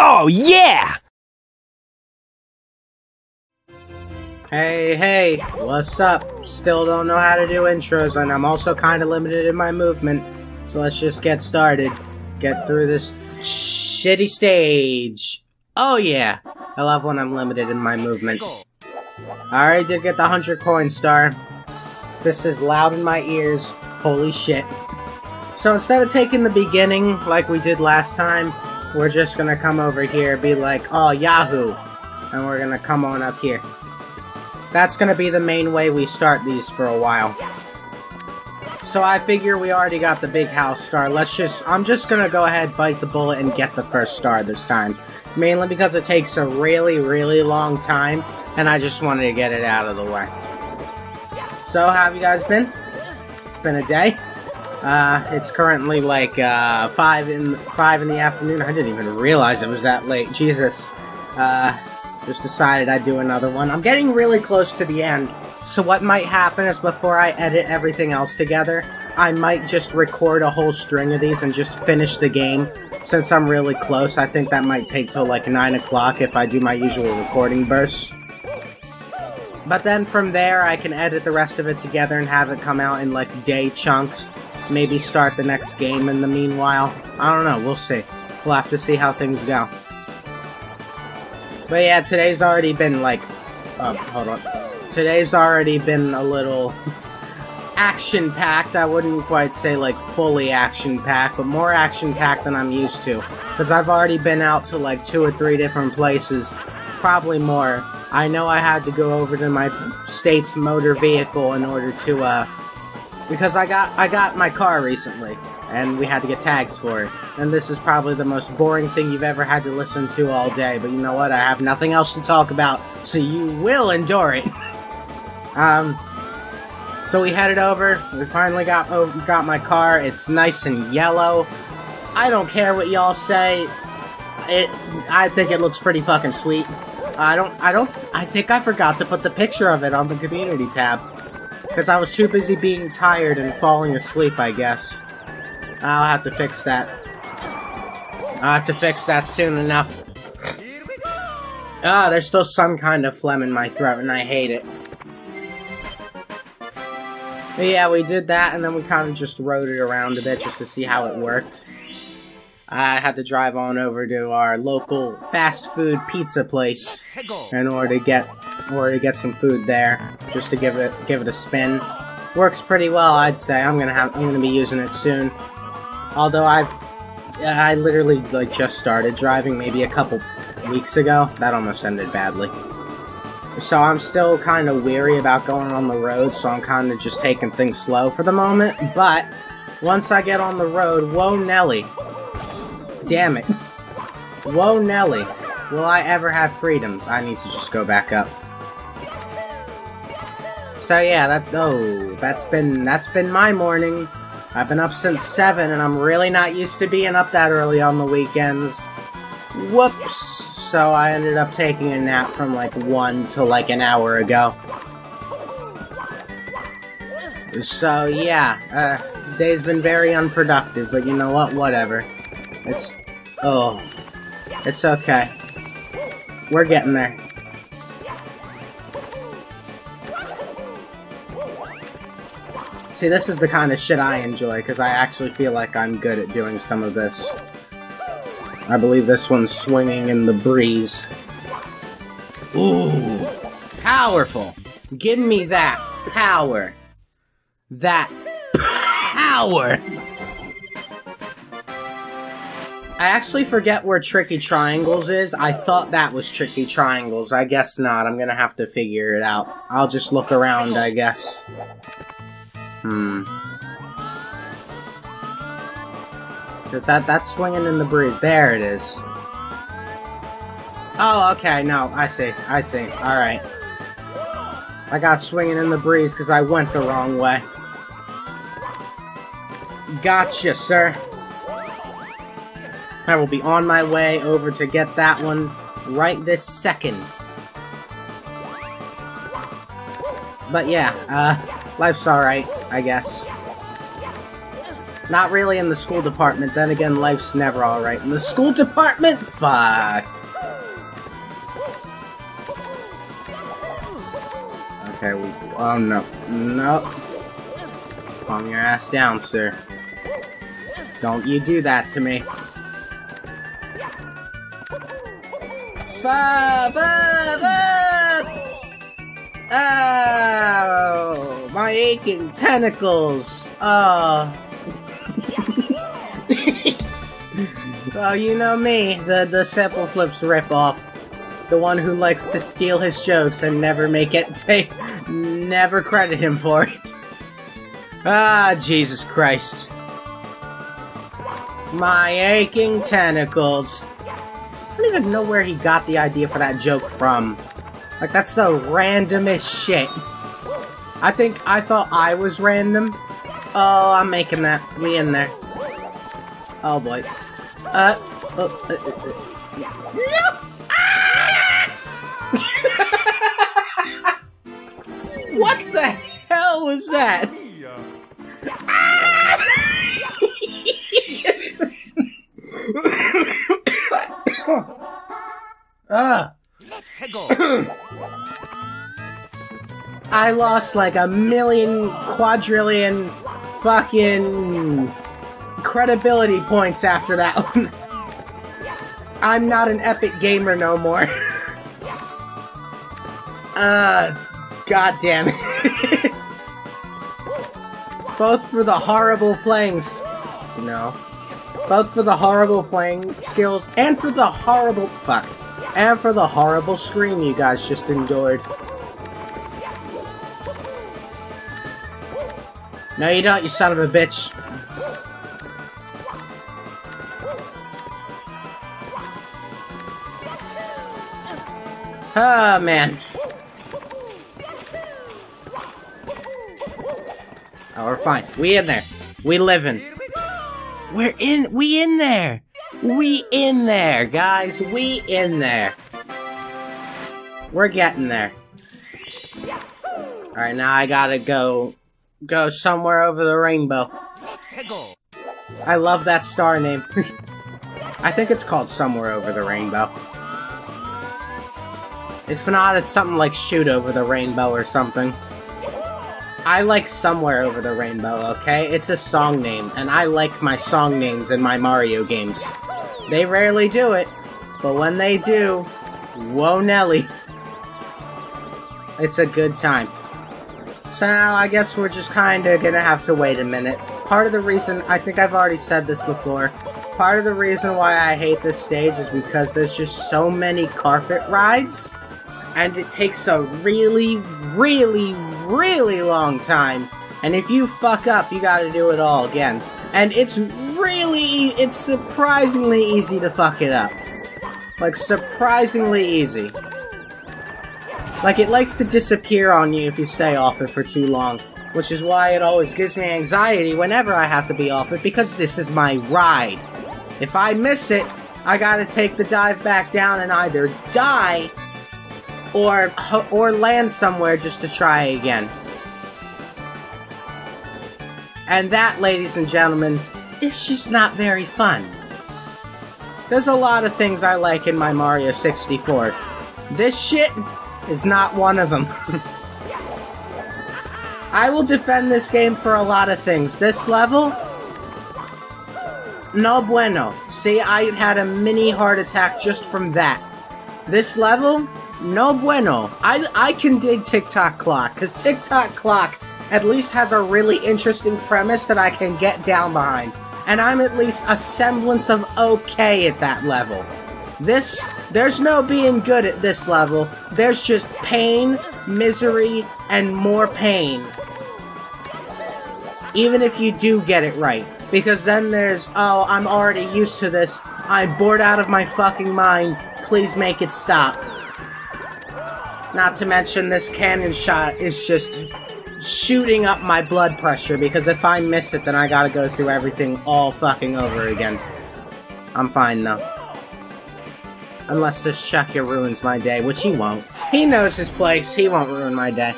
Oh, yeah! Hey, hey, what's up? Still don't know how to do intros, and I'm also kind of limited in my movement. So let's just get started. Get through this shitty stage. Oh yeah, I love when I'm limited in my movement. I already did get the 100 coin star. This is loud in my ears. Holy shit. So instead of taking the beginning like we did last time, we're just gonna come over here, be like, oh, Yahoo! And we're gonna come on up here. That's gonna be the main way we start these for a while. So I figure we already got the big house star. Let's just, I'm just gonna go ahead, bite the bullet, and get the first star this time. Mainly because it takes a really, really long time, and I just wanted to get it out of the way. So, how have you guys been? It's been a day. Uh, it's currently like, uh, 5 in, 5 in the afternoon. I didn't even realize it was that late. Jesus. Uh, just decided I'd do another one. I'm getting really close to the end, so what might happen is before I edit everything else together, I might just record a whole string of these and just finish the game. Since I'm really close, I think that might take till like 9 o'clock if I do my usual recording bursts. But then from there, I can edit the rest of it together and have it come out in like day chunks. Maybe start the next game in the meanwhile. I don't know, we'll see. We'll have to see how things go. But yeah, today's already been like, oh, hold on. Today's already been a little action-packed. I wouldn't quite say like fully action-packed, but more action-packed than I'm used to. Because I've already been out to like two or three different places. Probably more. I know I had to go over to my state's motor vehicle in order to, uh, because I got, I got my car recently and we had to get tags for it. And this is probably the most boring thing you've ever had to listen to all day, but you know what? I have nothing else to talk about, so you will endure it. um, so we headed over. We finally got oh, got my car. It's nice and yellow. I don't care what y'all say. It, I think it looks pretty fucking sweet. I don't, I don't, I think I forgot to put the picture of it on the community tab. Because I was too busy being tired and falling asleep, I guess. I'll have to fix that. I'll have to fix that soon enough. Ah, there's still some kind of phlegm in my throat, and I hate it. But yeah, we did that, and then we kind of just rode it around a bit just to see how it worked. I had to drive on over to our local fast food pizza place in order to get order to get some food there, just to give it give it a spin. Works pretty well, I'd say. I'm gonna have I'm gonna be using it soon. Although I've, I literally like just started driving maybe a couple weeks ago. That almost ended badly. So I'm still kind of weary about going on the road, so I'm kind of just taking things slow for the moment. But once I get on the road, whoa Nelly. Damn it. Whoa Nelly. Will I ever have freedoms? I need to just go back up. So yeah, that oh, that's been that's been my morning. I've been up since 7, and I'm really not used to being up that early on the weekends. Whoops! So I ended up taking a nap from like 1 to like an hour ago. So yeah, uh, day's been very unproductive, but you know what? Whatever. It's... oh. It's okay. We're getting there. See, this is the kind of shit I enjoy, because I actually feel like I'm good at doing some of this. I believe this one's swinging in the breeze. Ooh, powerful. Give me that power. That power. I actually forget where Tricky Triangles is. I thought that was Tricky Triangles. I guess not. I'm gonna have to figure it out. I'll just look around, I guess. Hmm. Cause that that's swinging in the breeze. There it is. Oh, okay. No, I see. I see. All right. I got swinging in the breeze because I went the wrong way. Gotcha, sir. I will be on my way over to get that one right this second. But yeah, uh, life's alright, I guess. Not really in the school department, then again, life's never alright. In the school department? Fuck. Okay, we, oh no, no. Calm your ass down, sir. Don't you do that to me. Five up! Oh, my aching tentacles. Oh. oh, you know me, the the SimpleFlips ripoff. The one who likes to steal his jokes and never make it take, never credit him for it. Ah, Jesus Christ. My aching tentacles. I don't even know where he got the idea for that joke from. Like, that's the randomest shit. I think I thought I was random. Oh, I'm making that. We in there. Oh, boy. Uh, oh, uh, uh, uh. No! Ah! what the hell was that? I lost like a million quadrillion fucking credibility points after that one. I'm not an epic gamer no more. uh, god damn it. Both for the horrible playings. No. Both for the horrible playing skills and for the horrible. Fuck and for the horrible scream you guys just endured. No, you don't, you son of a bitch. Oh, man. Oh, we're fine. We in there. We living. We're in- we in there! We in there, guys. We in there. We're getting there. Alright, now I gotta go... Go somewhere over the rainbow. I love that star name. I think it's called Somewhere Over the Rainbow. If not, it's something like Shoot Over the Rainbow or something. I like Somewhere Over the Rainbow, okay? It's a song name, and I like my song names in my Mario games. They rarely do it, but when they do, whoa Nelly. It's a good time. So I guess we're just kinda gonna have to wait a minute. Part of the reason, I think I've already said this before, part of the reason why I hate this stage is because there's just so many carpet rides, and it takes a really, really, really long time. And if you fuck up, you gotta do it all again. And it's really, it's surprisingly easy to fuck it up. Like, surprisingly easy. Like, it likes to disappear on you if you stay off it for too long. Which is why it always gives me anxiety whenever I have to be off it, because this is my ride. If I miss it, I gotta take the dive back down and either die, or, or land somewhere just to try again. And that, ladies and gentlemen, is just not very fun. There's a lot of things I like in my Mario 64. This shit is not one of them. I will defend this game for a lot of things. This level, no bueno. See, I had a mini heart attack just from that. This level, no bueno. I, I can dig Tick-Tock Clock, because Tick-Tock Clock at least has a really interesting premise that I can get down behind. And I'm at least a semblance of okay at that level. This, there's no being good at this level. There's just pain, misery, and more pain. Even if you do get it right. Because then there's, oh, I'm already used to this. I'm bored out of my fucking mind. Please make it stop. Not to mention this cannon shot is just shooting up my blood pressure because if I miss it, then I gotta go through everything all fucking over again. I'm fine though. Unless this Chucky ruins my day, which he won't. He knows his place, he won't ruin my day.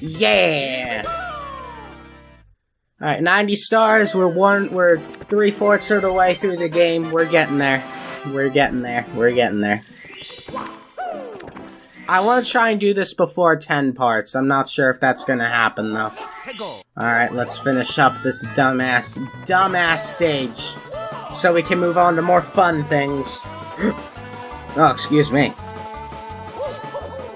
Yeah! Alright, 90 stars. We're one, we're three fourths of the way through the game. We're getting there. We're getting there. We're getting there. I want to try and do this before 10 parts. I'm not sure if that's going to happen, though. Alright, let's finish up this dumbass, dumbass stage. So we can move on to more fun things. oh, excuse me.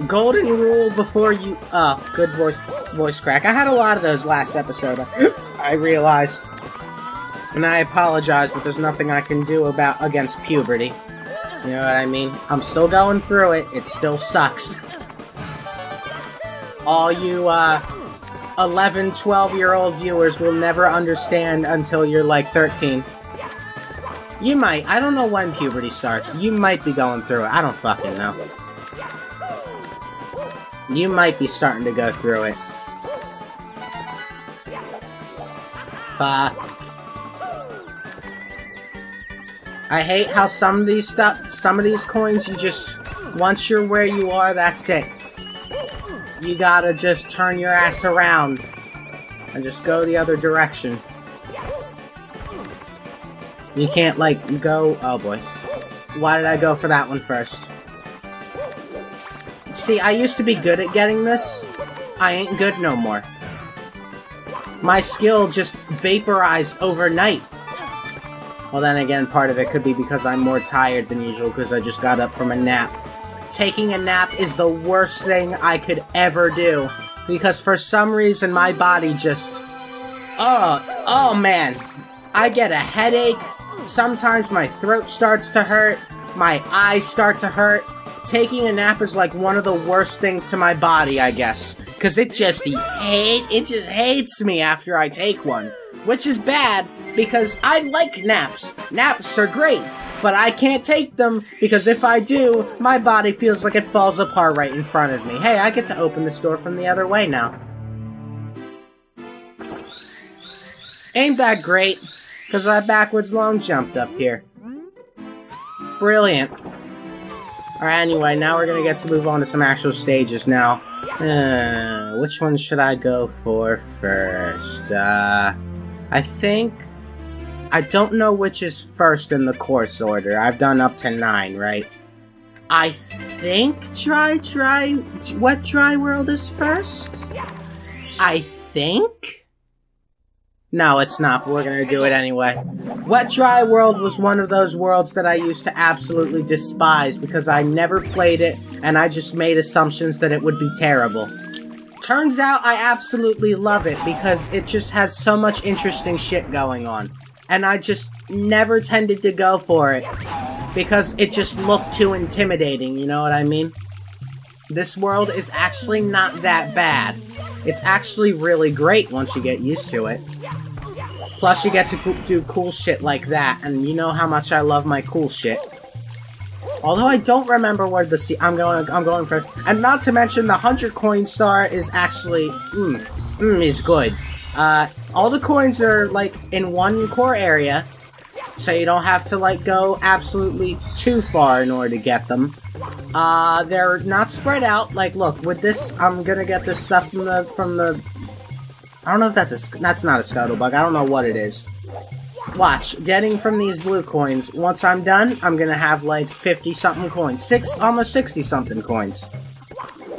Golden rule before you... Oh, good voice voice crack. I had a lot of those last episode. I realized. And I apologize, but there's nothing I can do about against puberty. You know what I mean? I'm still going through it. It still sucks. All you, uh, 11, 12 year old viewers will never understand until you're like 13. You might. I don't know when puberty starts. You might be going through it. I don't fucking know. You might be starting to go through it. Fuck. I hate how some of these stuff, some of these coins, you just, once you're where you are, that's it. You gotta just turn your ass around and just go the other direction. You can't, like, go... Oh, boy. Why did I go for that one first? See, I used to be good at getting this. I ain't good no more. My skill just vaporized overnight. Well, then again, part of it could be because I'm more tired than usual because I just got up from a nap. Taking a nap is the worst thing I could ever do. Because for some reason, my body just... Oh, oh man. I get a headache. Sometimes my throat starts to hurt. My eyes start to hurt. Taking a nap is like one of the worst things to my body, I guess. Cause it just hate it just hates me after I take one. Which is bad, because I like naps. Naps are great, but I can't take them because if I do, my body feels like it falls apart right in front of me. Hey, I get to open this door from the other way now. Ain't that great? Because I backwards long jumped up here. Brilliant. Alright, anyway, now we're gonna get to move on to some actual stages now. Uh, which one should I go for first? Uh, I think... I don't know which is first in the course order. I've done up to nine, right? I think Dry Dry... Wet Dry World is first? I think? No, it's not, but we're gonna do it anyway. Wet Dry World was one of those worlds that I used to absolutely despise because I never played it and I just made assumptions that it would be terrible. Turns out I absolutely love it because it just has so much interesting shit going on. And I just never tended to go for it because it just looked too intimidating, you know what I mean? This world is actually not that bad. It's actually really great once you get used to it. Plus, you get to do cool shit like that, and you know how much I love my cool shit. Although I don't remember where the sea- I'm going- I'm going for- And not to mention, the 100 coin star is actually- mmm, mmm, is good. Uh, all the coins are, like, in one core area, so you don't have to, like, go absolutely too far in order to get them. Uh, they're not spread out. Like, look, with this, I'm gonna get this stuff from the, from the... I don't know if that's a, that's not a scuttlebug. I don't know what it is. Watch, getting from these blue coins, once I'm done, I'm gonna have like 50-something coins. Six, almost 60-something coins.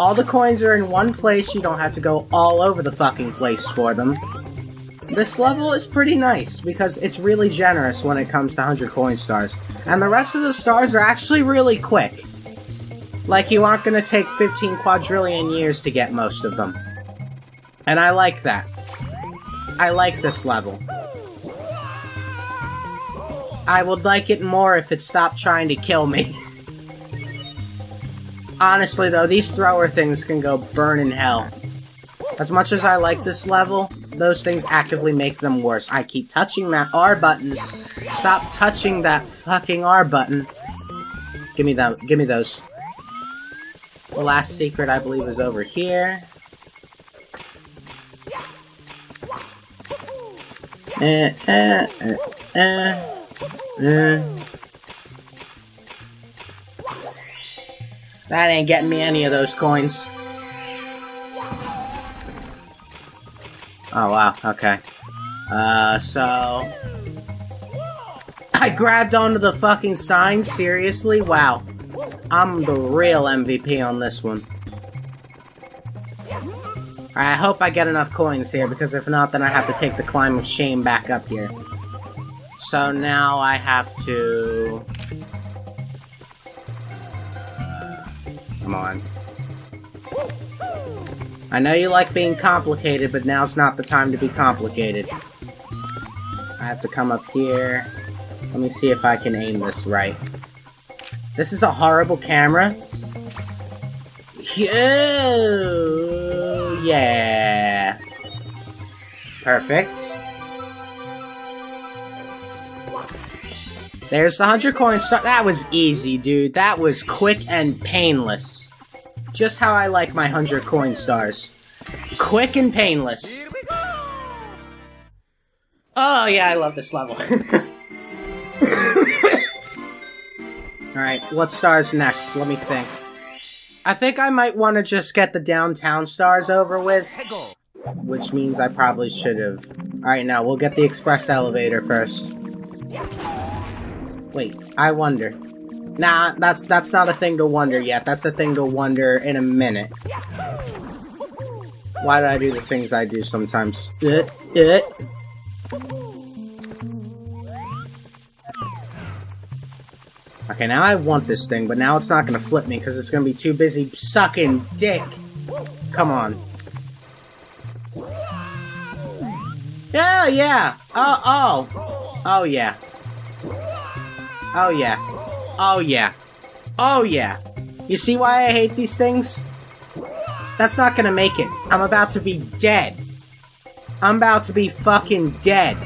All the coins are in one place, you don't have to go all over the fucking place for them. This level is pretty nice, because it's really generous when it comes to 100 coin stars. And the rest of the stars are actually really quick. Like, you aren't gonna take 15 quadrillion years to get most of them. And I like that. I like this level. I would like it more if it stopped trying to kill me. Honestly, though, these thrower things can go burn in hell. As much as I like this level, those things actively make them worse. I keep touching that R button. Stop touching that fucking R button. Give me that. Give me those. The last secret, I believe, is over here. Eh, eh, eh, eh, eh. That ain't getting me any of those coins. Oh, wow, okay. Uh, so... I grabbed onto the fucking sign? Seriously? Wow. I'm the real MVP on this one. I hope I get enough coins here, because if not, then I have to take the climb of shame back up here. So now I have to... Come on. I know you like being complicated, but now's not the time to be complicated. I have to come up here. Let me see if I can aim this right. This is a horrible camera. Oh, yeah. Perfect. There's the 100 coins. That was easy, dude. That was quick and painless. Just how I like my 100 coin stars. Quick and painless. Oh, yeah, I love this level. Alright, what stars next? Let me think. I think I might want to just get the downtown stars over with. Which means I probably should have. Alright, now we'll get the express elevator first. Wait, I wonder. Nah, that's that's not a thing to wonder yet. That's a thing to wonder in a minute. Why do I do the things I do sometimes? Uh, uh. Okay, now I want this thing, but now it's not gonna flip me because it's gonna be too busy sucking dick. Come on. Yeah, yeah. Oh, oh. Oh, yeah. Oh, yeah. Oh, yeah. Oh, yeah. You see why I hate these things? That's not gonna make it. I'm about to be dead. I'm about to be fucking dead.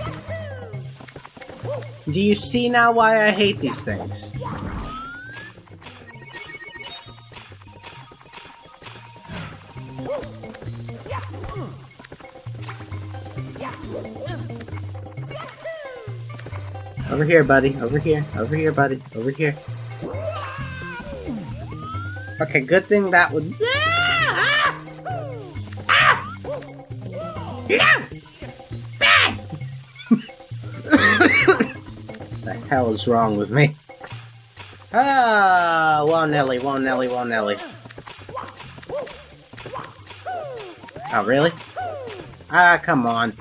Do you see now why I hate these things? Over here, buddy. Over here. Over here, buddy. Over here. Okay, good thing that would... Ah! Ah! No! Bad! the hell is wrong with me? Ah, whoa Nelly, whoa Nelly, whoa Nelly. Oh, really? Ah, come on.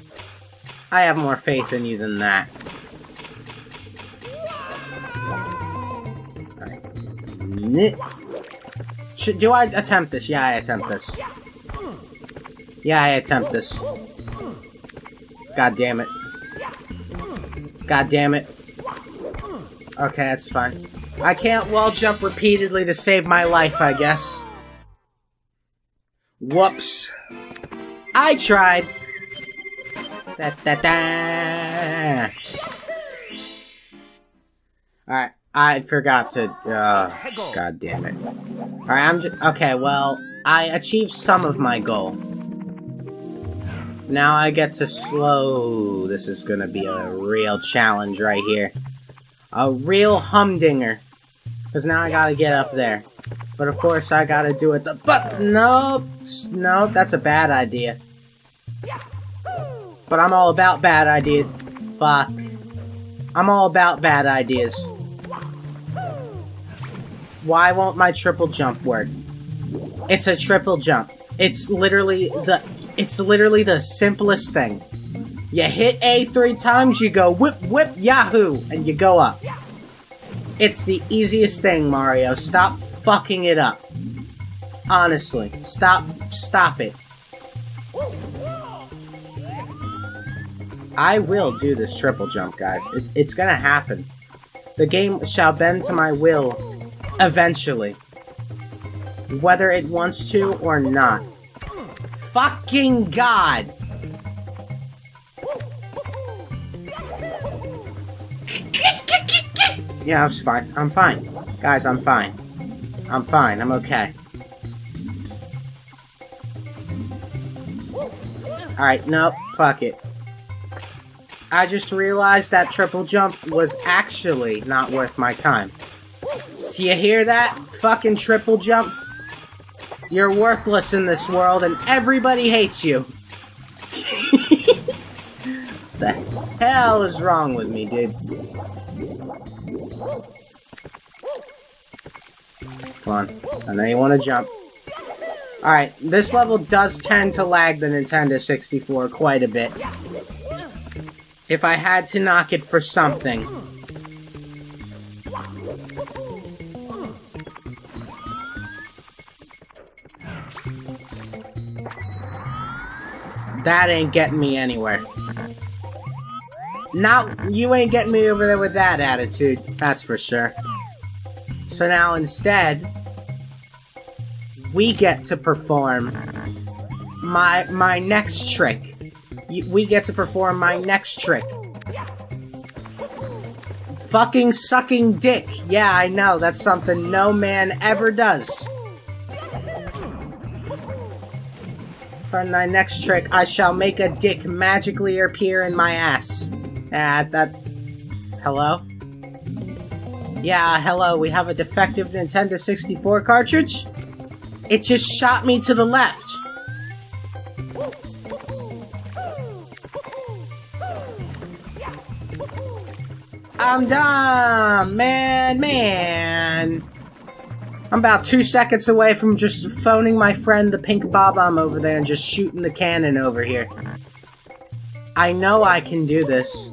I have more faith in you than that. Should, do I attempt this? Yeah, I attempt this. Yeah, I attempt this. God damn it. God damn it. Okay, that's fine. I can't wall jump repeatedly to save my life, I guess. Whoops. I tried. Da da da. Alright. I forgot to, uh, god damn it. Alright, I'm just, okay, well, I achieved some of my goal. Now I get to slow, this is gonna be a real challenge right here. A real humdinger. Because now I gotta get up there. But of course I gotta do it the- but, nope, nope, that's a bad idea. But I'm all about bad ideas. Fuck. I'm all about bad ideas. Why won't my triple jump work? It's a triple jump. It's literally the it's literally the simplest thing. You hit A three times, you go whip whip yahoo, and you go up. It's the easiest thing, Mario. Stop fucking it up. Honestly, stop stop it. I will do this triple jump, guys. It, it's gonna happen. The game shall bend to my will Eventually. Whether it wants to or not. Fucking God! Yeah, I'm fine. I'm fine. Guys, I'm fine. I'm fine. I'm okay. Alright, nope. Fuck it. I just realized that triple jump was actually not worth my time. You hear that? Fucking triple jump? You're worthless in this world and everybody hates you. The hell is wrong with me, dude? Come on. I know you want to jump. Alright, this level does tend to lag the Nintendo 64 quite a bit. If I had to knock it for something. That ain't getting me anywhere. Now, you ain't getting me over there with that attitude, that's for sure. So now instead, we get to perform my my next trick. We get to perform my next trick. Fucking sucking dick. Yeah, I know, that's something no man ever does. For my next trick, I shall make a dick magically appear in my ass. Ah, that... Hello? Yeah, hello, we have a defective Nintendo 64 cartridge? It just shot me to the left. I'm done, man, man. I'm about two seconds away from just phoning my friend the Pink Bob-omb over there and just shooting the cannon over here. I know I can do this.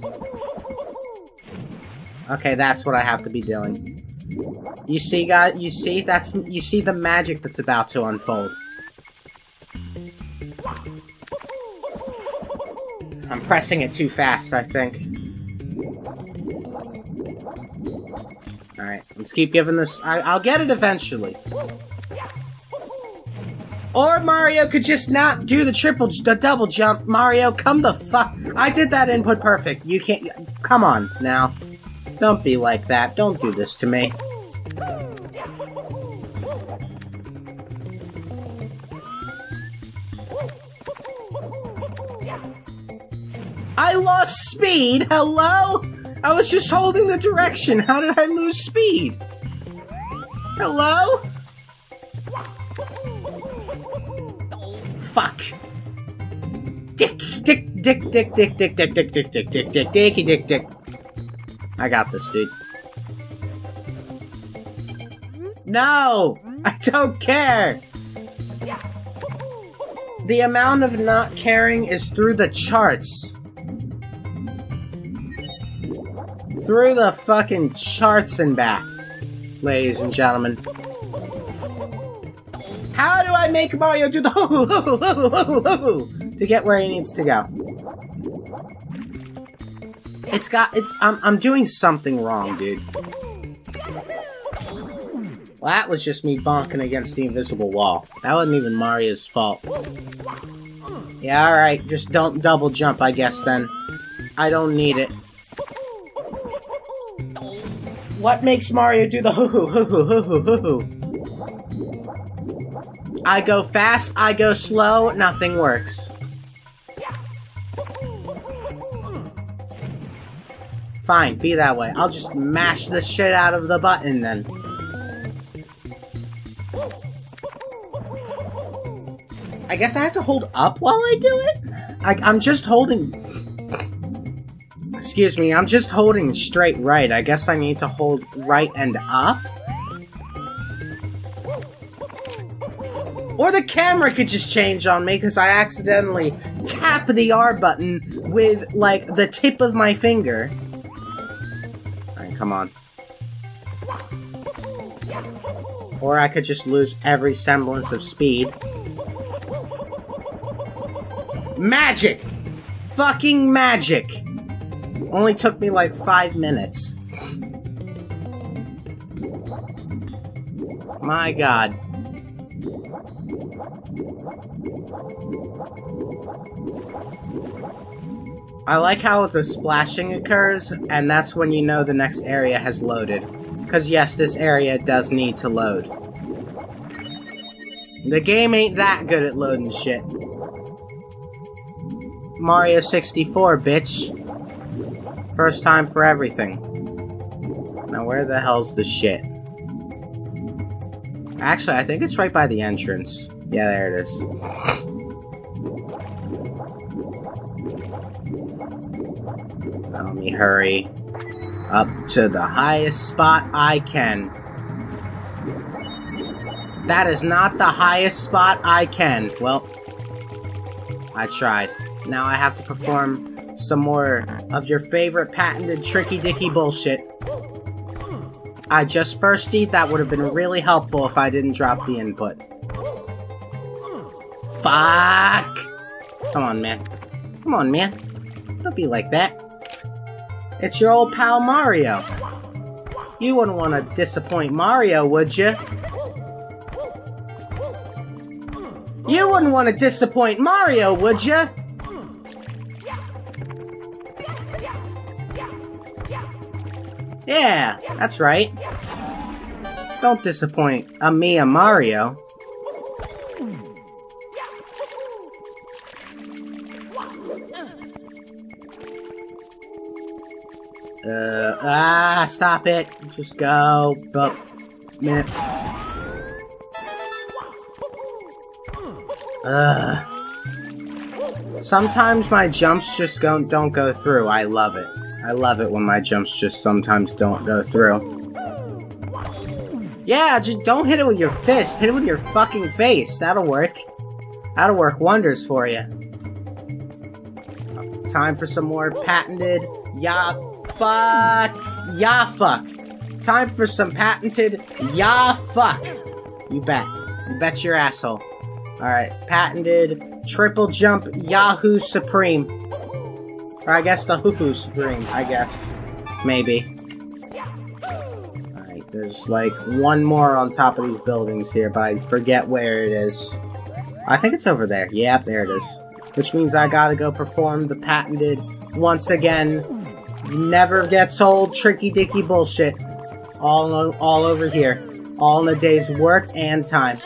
Okay, that's what I have to be doing. You see, guys? You see? That's you see the magic that's about to unfold. I'm pressing it too fast, I think. Alright, let's keep giving this... I, will get it eventually. Or Mario could just not do the triple, the double jump. Mario, come the fuck... I did that input perfect. You can't... Come on, now. Don't be like that. Don't do this to me. I lost speed! Hello? I was just holding the direction. How did I lose speed? Hello? Fuck. Dick, dick, dick, dick, dick, dick, dick, dick, dick, dick, dick, dick, dicky, dick, dick. I got this, dude. No! I don't care! The amount of not caring is through the charts. Through the fucking charts and back, ladies and gentlemen. How do I make Mario do the to get where he needs to go? It's got, it's, I'm, I'm doing something wrong, dude. Well, that was just me bonking against the invisible wall. That wasn't even Mario's fault. Yeah, alright, just don't double jump, I guess, then. I don't need it. What makes Mario do the hoo hoo hoo hoo hoo hoo hoo? I go fast, I go slow, nothing works. Fine, be that way. I'll just mash the shit out of the button then. I guess I have to hold up while I do it? I, am just holding Excuse me, I'm just holding straight right. I guess I need to hold right and up? Or the camera could just change on me because I accidentally tap the R button with, like, the tip of my finger. Alright, come on. Or I could just lose every semblance of speed. Magic! Fucking magic! Only took me like five minutes. My god. I like how the splashing occurs, and that's when you know the next area has loaded. Because yes, this area does need to load. The game ain't that good at loading shit. Mario 64, bitch. First time for everything. Now where the hell's the shit? Actually, I think it's right by the entrance. Yeah, there it is. Let me hurry up to the highest spot I can. That is not the highest spot I can. Well, I tried. Now I have to perform some more of your favorite patented tricky dicky bullshit. I just first that would have been really helpful if I didn't drop the input. Fuck! Come on, man. Come on, man. Don't be like that. It's your old pal Mario. You wouldn't want to disappoint Mario, would you? You wouldn't want to disappoint Mario, would you? Yeah, that's right. Don't disappoint a me, a Mario. Uh, ah, stop it. Just go. But, minute. Ugh. Sometimes my jumps just don't, don't go through. I love it. I love it when my jumps just sometimes don't uh, go through. Yeah, just don't hit it with your fist. Hit it with your fucking face. That'll work. That'll work wonders for you. Time for some more patented ya fuck ya fuck. Time for some patented ya fuck. You bet. You bet your asshole. Alright, patented triple jump Yahoo Supreme. Or I guess the Hoo Supreme, I guess. Maybe. Alright, there's like one more on top of these buildings here, but I forget where it is. I think it's over there. Yep, there it is. Which means I gotta go perform the patented, once again, never gets old, tricky dicky bullshit. All, all over here. All in a day's work and time.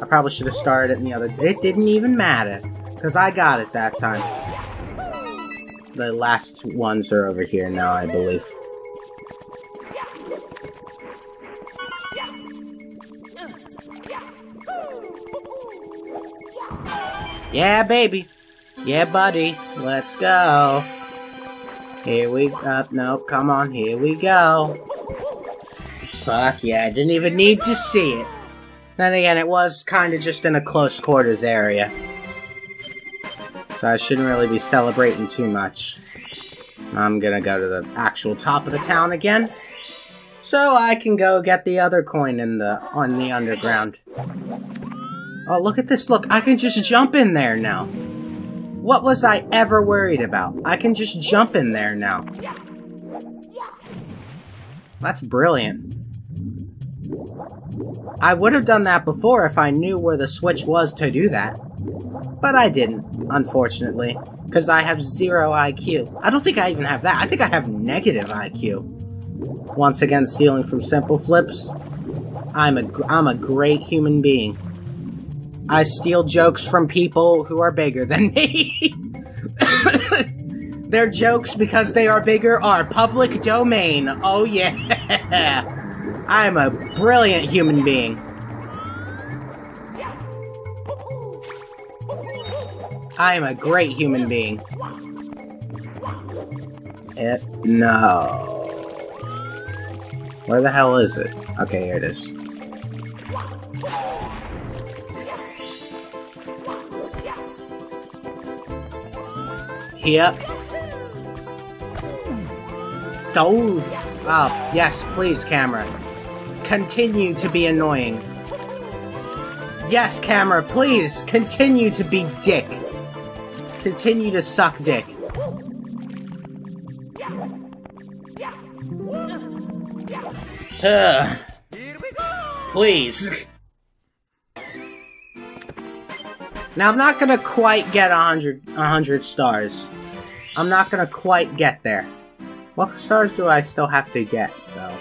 I probably should have started it in the other... It didn't even matter. Because I got it that time. The last ones are over here now, I believe. Yeah, baby. Yeah, buddy. Let's go. Here we up. Uh, no, come on. Here we go. Fuck yeah, I didn't even need to see it. Then again, it was kind of just in a close quarters area. So I shouldn't really be celebrating too much. I'm gonna go to the actual top of the town again. So I can go get the other coin in the on the underground. Oh, look at this. Look, I can just jump in there now. What was I ever worried about? I can just jump in there now. That's brilliant. I would have done that before if I knew where the switch was to do that. But I didn't, unfortunately, because I have zero IQ. I don't think I even have that. I think I have negative IQ. Once again, stealing from SimpleFlips. I'm a, I'm a great human being. I steal jokes from people who are bigger than me. Their jokes, because they are bigger, are public domain. Oh yeah! I'm a brilliant human being. I am a great human being. It, no. Where the hell is it? Okay, here it is. Yep. Oh, oh, yes, please, camera. Continue to be annoying. Yes, camera, please, continue to be dick. Continue to suck dick. Ugh. Please. Now, I'm not gonna quite get a hundred, a hundred stars. I'm not gonna quite get there. What stars do I still have to get, though?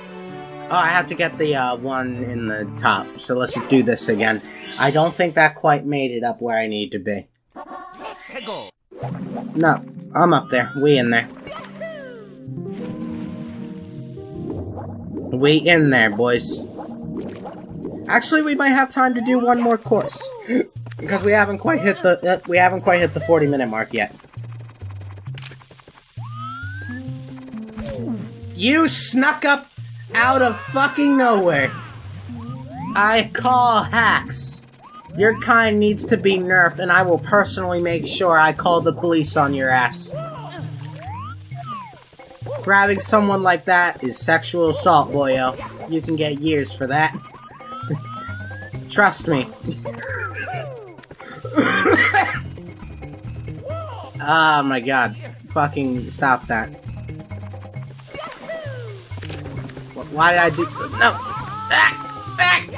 Oh, I have to get the uh, one in the top, so let's do this again. I don't think that quite made it up where I need to be. No, I'm up there. We in there. We in there, boys. Actually, we might have time to do one more course. because we haven't quite hit the uh, we haven't quite hit the 40 minute mark yet. You snuck up out of fucking nowhere. I call hacks. Your kind needs to be nerfed, and I will personally make sure I call the police on your ass. Grabbing someone like that is sexual assault, boyo. You can get years for that. Trust me. oh my god. Fucking stop that. Why did I do- No! Back! Back!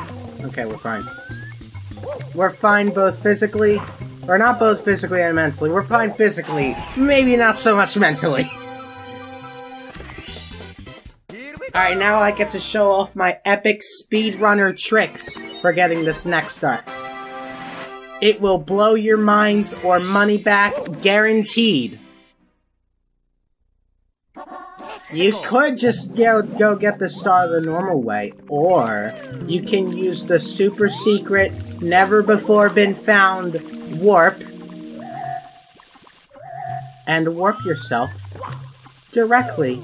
Okay, we're fine. We're fine both physically, or not both physically and mentally. We're fine physically, maybe not so much mentally. Alright, now I get to show off my epic speedrunner tricks for getting this next star. It will blow your minds or money back, guaranteed. You could just go, go get the star the normal way, or you can use the super secret, never before been found warp and warp yourself directly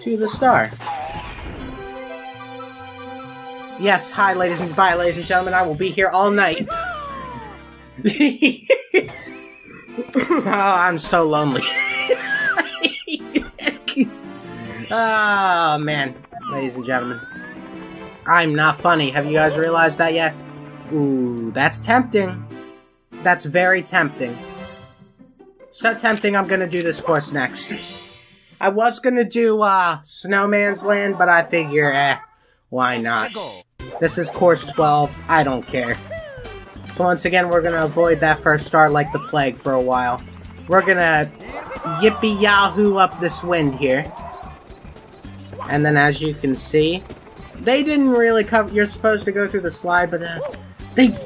to the star. Yes, hi ladies and bye ladies and gentlemen, I will be here all night. oh, I'm so lonely. oh, man. Ladies and gentlemen. I'm not funny. Have you guys realized that yet? Ooh, that's tempting. That's very tempting. So tempting, I'm gonna do this course next. I was gonna do, uh, Snowman's Land, but I figure, eh, why not? This is course 12, I don't care. So once again, we're gonna avoid that first star like the plague for a while. We're gonna yippee yahoo up this wind here. And then as you can see, they didn't really cover- you're supposed to go through the slide, but uh, they-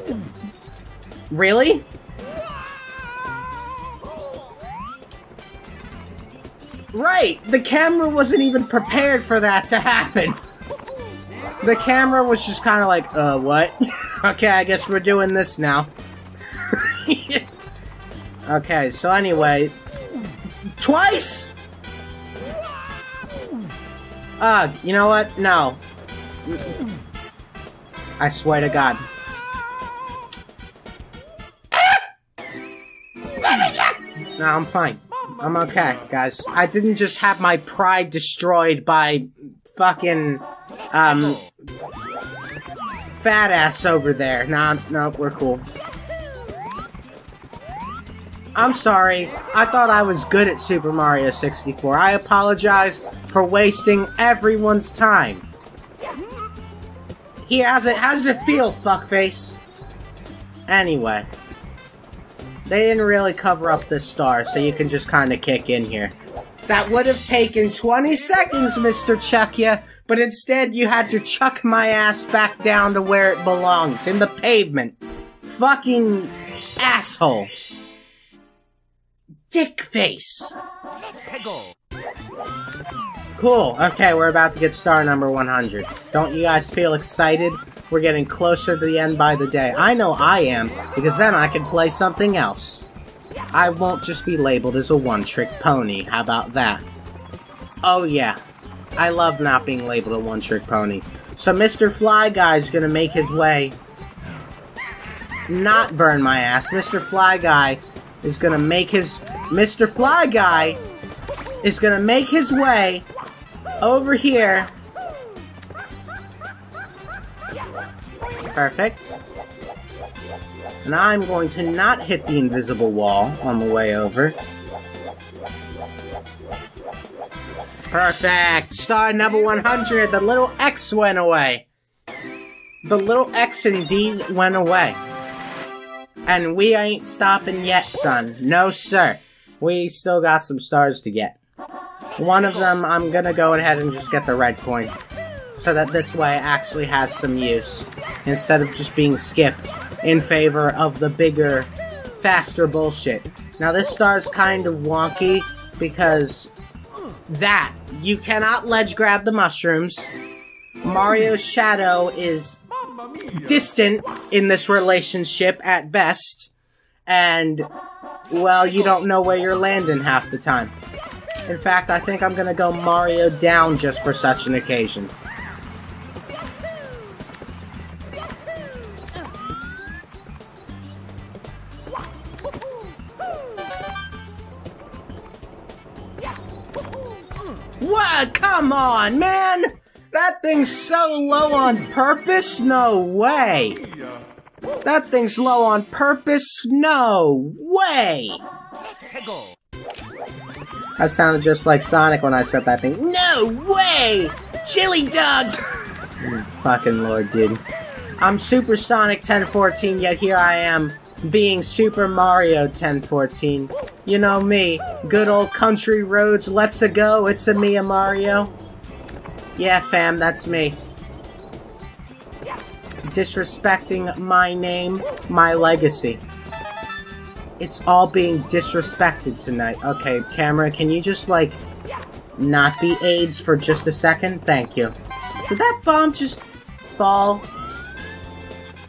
Really? Right! The camera wasn't even prepared for that to happen! The camera was just kind of like, uh, what? okay, I guess we're doing this now. okay, so anyway... Twice?! Uh, you know what? No. I swear to God. No, I'm fine. I'm okay, guys. I didn't just have my pride destroyed by fucking, um, fat ass over there. Nah, no, we're cool. I'm sorry. I thought I was good at Super Mario 64. I apologize for wasting everyone's time. Here, how's it, how's it feel, fuckface? Anyway. They didn't really cover up this star, so you can just kind of kick in here. That would have taken 20 seconds, Mr. Chuckya, but instead you had to chuck my ass back down to where it belongs, in the pavement. Fucking asshole. Dick face. Cool. Okay, we're about to get star number 100. Don't you guys feel excited? We're getting closer to the end by the day. I know I am, because then I can play something else. I won't just be labeled as a one-trick pony. How about that? Oh yeah. I love not being labeled a one-trick pony. So Mr. Fly Guy's gonna make his way... Not burn my ass. Mr. Fly Guy is gonna make his... Mr. Fly Guy is gonna make his way over here. Perfect. And I'm going to not hit the invisible wall on the way over. Perfect! Star number 100! The little X went away! The little X indeed went away. And we ain't stopping yet, son. No, sir. We still got some stars to get. One of them, I'm gonna go ahead and just get the red coin. So that this way actually has some use. Instead of just being skipped in favor of the bigger, faster bullshit. Now this star's kind of wonky because that, you cannot ledge grab the mushrooms. Mario's shadow is distant in this relationship at best. And, well, you don't know where you're landing half the time. In fact, I think I'm gonna go Mario down just for such an occasion. What? Come on, man! That thing's so low on purpose? No way! That thing's low on purpose? No way! That sounded just like Sonic when I said that thing. No way! Chili dogs! Fucking lord, dude. I'm Super Sonic 1014, yet here I am, being Super Mario 1014. You know me, good old country roads, let's a go, it's a me, a Mario. Yeah, fam, that's me. Disrespecting my name, my legacy. It's all being disrespected tonight. Okay, camera, can you just, like, not be AIDS for just a second? Thank you. Did that bomb just fall?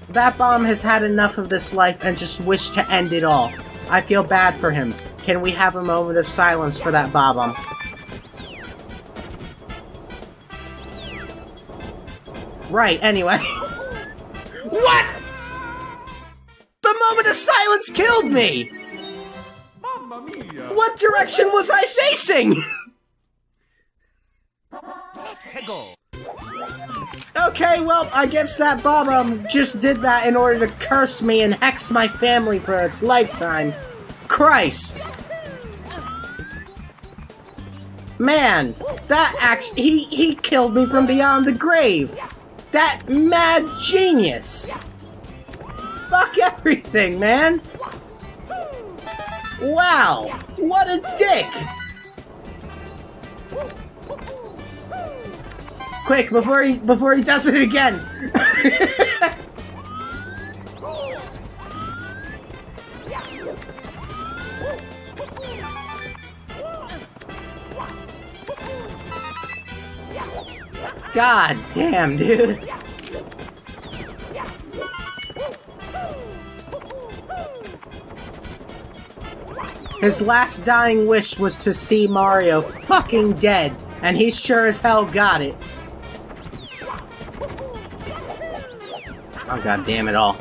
That bomb has had enough of this life and just wished to end it all. I feel bad for him. Can we have a moment of silence for that bomb? Right, anyway. what?! The moment of silence killed me! What direction was I facing? Okay, well, I guess that Bob um, just did that in order to curse me and hex my family for its lifetime. Christ! Man, that actually- he- he killed me from beyond the grave! That mad genius! Fuck everything, man! Wow! What a dick! Quick, before he before he does it again! God damn, dude. His last dying wish was to see Mario fucking dead, and he sure as hell got it. Oh god damn it all.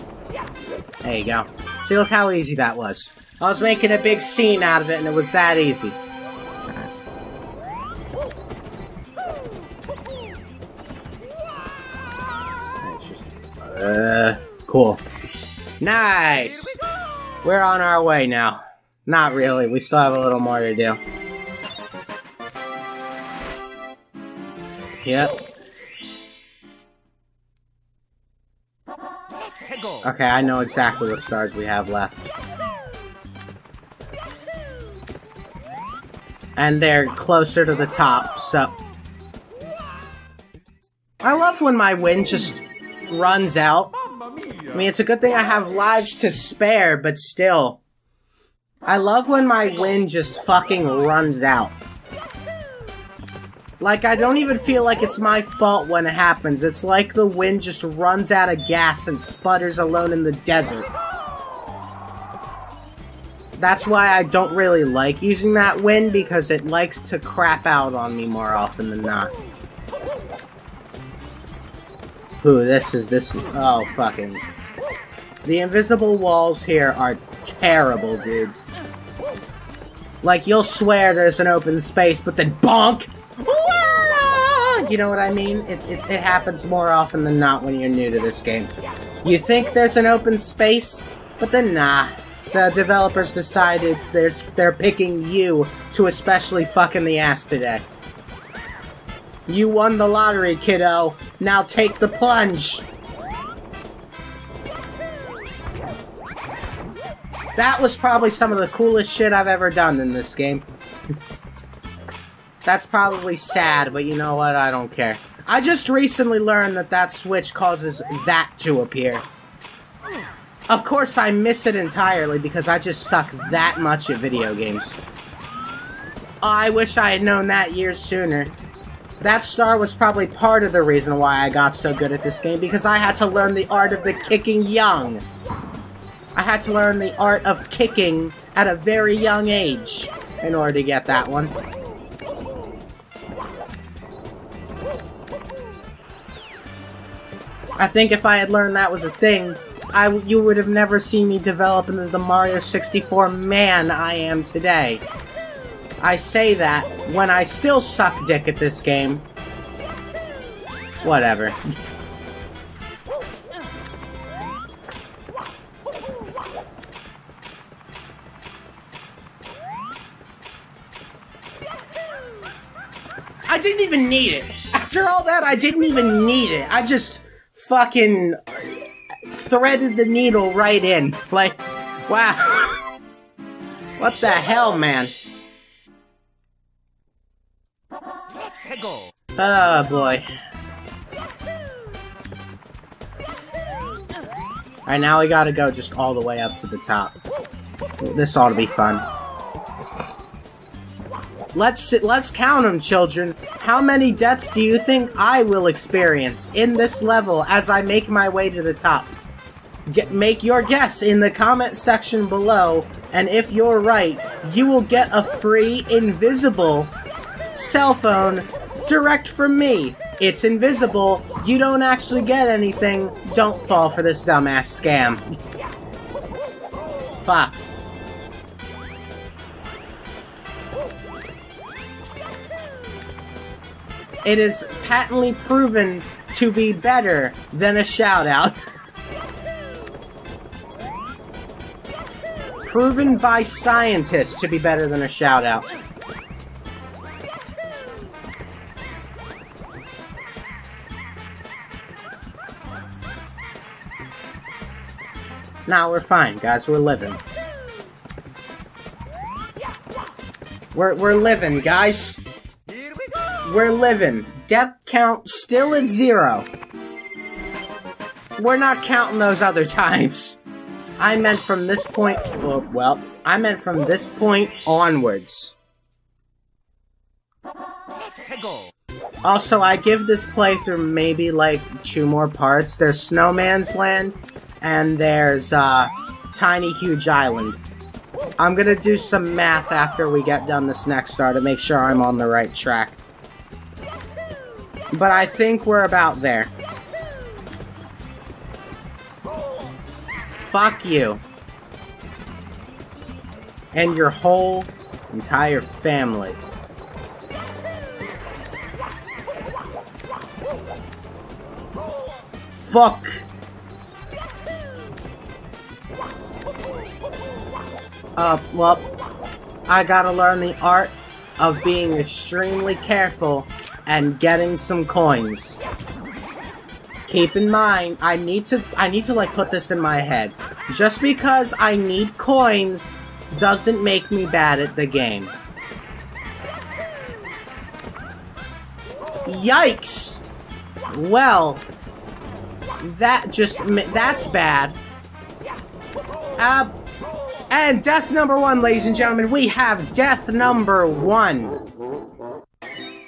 There you go. See, look how easy that was. I was making a big scene out of it, and it was that easy. Nice! We're on our way now. Not really, we still have a little more to do. Yep. Okay, I know exactly what stars we have left. And they're closer to the top, so... I love when my wind just runs out. I mean, it's a good thing I have lives to spare, but still. I love when my wind just fucking runs out. Like, I don't even feel like it's my fault when it happens. It's like the wind just runs out of gas and sputters alone in the desert. That's why I don't really like using that wind, because it likes to crap out on me more often than not. Ooh, this is, this oh, fucking. The invisible walls here are terrible, dude. Like, you'll swear there's an open space, but then bonk! You know what I mean? It, it, it happens more often than not when you're new to this game. You think there's an open space, but then nah. The developers decided there's, they're picking you to especially fuck in the ass today. You won the lottery, kiddo. Now take the plunge. That was probably some of the coolest shit I've ever done in this game. That's probably sad, but you know what? I don't care. I just recently learned that that switch causes that to appear. Of course, I miss it entirely because I just suck that much at video games. I wish I had known that years sooner. That star was probably part of the reason why I got so good at this game, because I had to learn the art of the kicking young. I had to learn the art of kicking at a very young age in order to get that one. I think if I had learned that was a thing, I you would have never seen me develop into the Mario 64 man I am today. I say that when I still suck dick at this game. Whatever. I didn't even need it. After all that, I didn't even need it. I just fucking threaded the needle right in. Like, wow. what the hell, man? Oh boy. Alright, now we gotta go just all the way up to the top. This ought to be fun. Let's let's count them, children. How many deaths do you think I will experience in this level as I make my way to the top? Get, make your guess in the comment section below, and if you're right, you will get a free invisible cell phone direct from me. It's invisible. You don't actually get anything. Don't fall for this dumbass scam. Fuck. It is patently proven to be better than a shout-out. proven by scientists to be better than a shout-out. Nah, we're fine, guys. We're living. We're, we're living, guys. We're living. Death count still at zero. We're not counting those other times. I meant from this point... Well, well, I meant from this point onwards. Also, I give this playthrough maybe, like, two more parts. There's Snowman's Land, and there's uh, Tiny Huge Island. I'm gonna do some math after we get done this next star to make sure I'm on the right track. But I think we're about there. Fuck you. And your whole entire family. Fuck Uh, well, I gotta learn the art of being extremely careful and getting some coins. Keep in mind, I need to, I need to like put this in my head. Just because I need coins doesn't make me bad at the game. Yikes! Well, that just, that's bad. Uh, and death number one, ladies and gentlemen, we have death number one.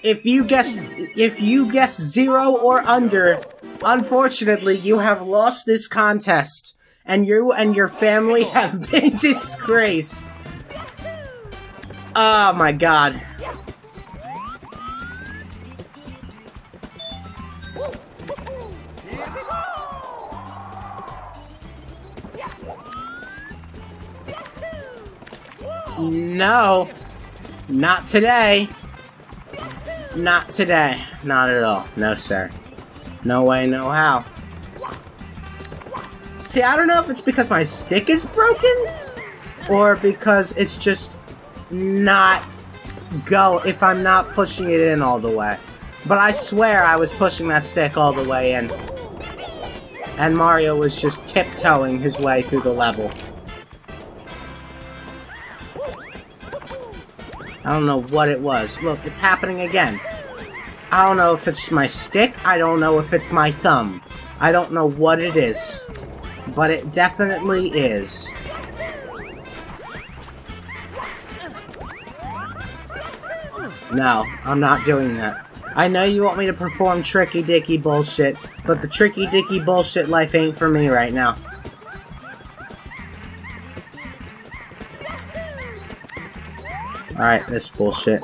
If you guess, if you guess zero or under, unfortunately, you have lost this contest, and you and your family have been disgraced. Oh my god. No. Not today. Not today. Not at all. No, sir. No way, no how. See, I don't know if it's because my stick is broken, or because it's just not go if I'm not pushing it in all the way. But I swear I was pushing that stick all the way in. And Mario was just tiptoeing his way through the level. I don't know what it was. Look, it's happening again. I don't know if it's my stick. I don't know if it's my thumb. I don't know what it is. But it definitely is. No, I'm not doing that. I know you want me to perform tricky dicky bullshit, but the tricky dicky bullshit life ain't for me right now. Alright, this bullshit.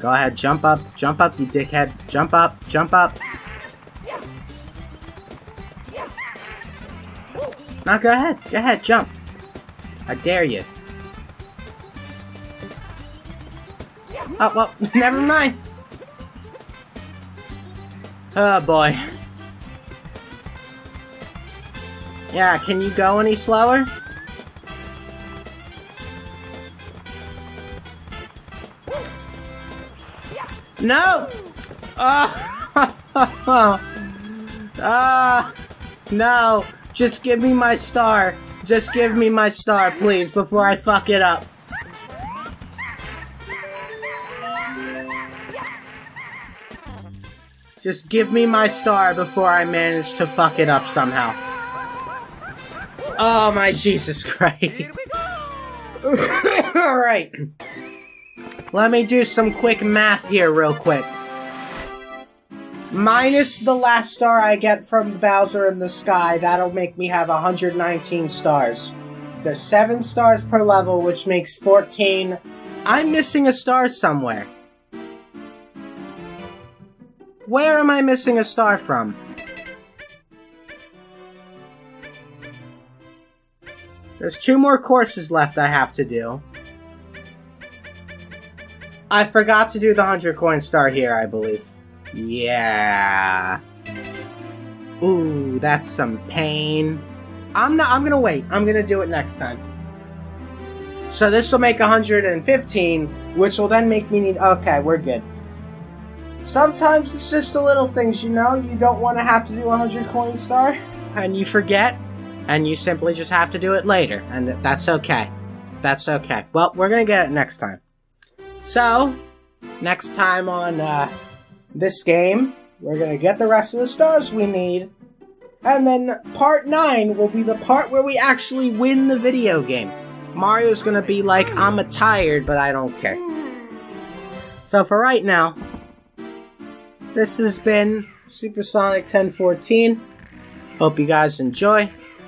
Go ahead, jump up, jump up, you dickhead. Jump up, jump up. Now go ahead, go ahead, jump. I dare you. Oh, well, never mind. Oh boy. Yeah, can you go any slower? No! Ah! Ah! No! Just give me my star. Just give me my star, please, before I fuck it up. Just give me my star before I manage to fuck it up somehow. Oh my Jesus Christ. Alright. Let me do some quick math here real quick. Minus the last star I get from Bowser in the sky, that'll make me have 119 stars. There's 7 stars per level, which makes 14. I'm missing a star somewhere. Where am I missing a star from? There's two more courses left I have to do. I forgot to do the 100 coin star here, I believe. Yeah. Ooh, that's some pain. I'm not- I'm gonna wait. I'm gonna do it next time. So this will make 115, which will then make me need- okay, we're good. Sometimes it's just the little things, you know? You don't want to have to do 100 coin star, and you forget, and you simply just have to do it later, and that's okay. That's okay. Well, we're gonna get it next time. So, next time on uh, this game, we're gonna get the rest of the stars we need, and then part 9 will be the part where we actually win the video game. Mario's gonna be like, I'm a tired, but I don't care. So for right now, this has been Supersonic 1014. Hope you guys enjoy.